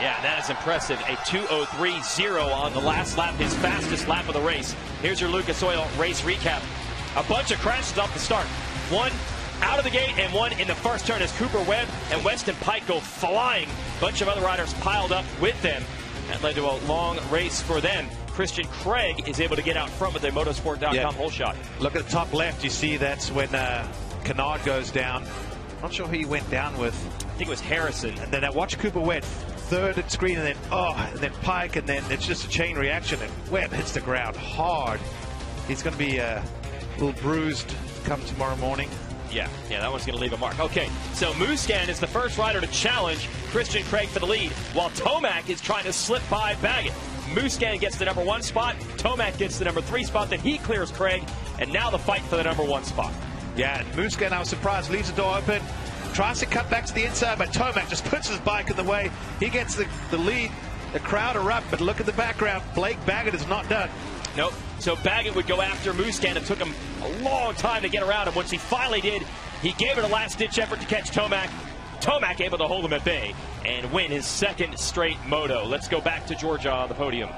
Yeah, that is impressive. A 203.0 on the last lap, his fastest lap of the race. Here's your Lucas Oil race recap. A bunch of crashes off the start. One out of the gate and one in the first turn as Cooper Webb and Weston Peick go flying. Bunch of other riders piled up with them. That led to a long race for them. Christian Craig is able to get out front with a motorsport.com Yeah. holeshot. Look at the top left. You see that's when uh, Kennard goes down. Not sure who he went down with. I think it was Harrison. And then I watch Cooper Webb third at screen, and then oh, and then Peick, and then it's just a chain reaction. And Webb hits the ground hard. He's going to be uh, a little bruised come tomorrow morning. Yeah, yeah, that one's going to leave a mark. Okay, so Musquin is the first rider to challenge Christian Craig for the lead, while Tomac is trying to slip by Baggett. Musquin gets the number one spot, Tomac gets the number three spot, then he clears Craig, and now the fight for the number one spot. Yeah, and Musquin, I was surprised, leaves the door open, tries to cut back to the inside, but Tomac just puts his bike in the way. He gets the, the lead. The crowd are up, but look at the background. Blake Baggett is not done. Nope. So Baggett would go after Musquin. It took him a long time to get around him. Once he finally did, he gave it a last-ditch effort to catch Tomac. Tomac able to hold him at bay and win his second straight moto. Let's go back to Georgia on the podium.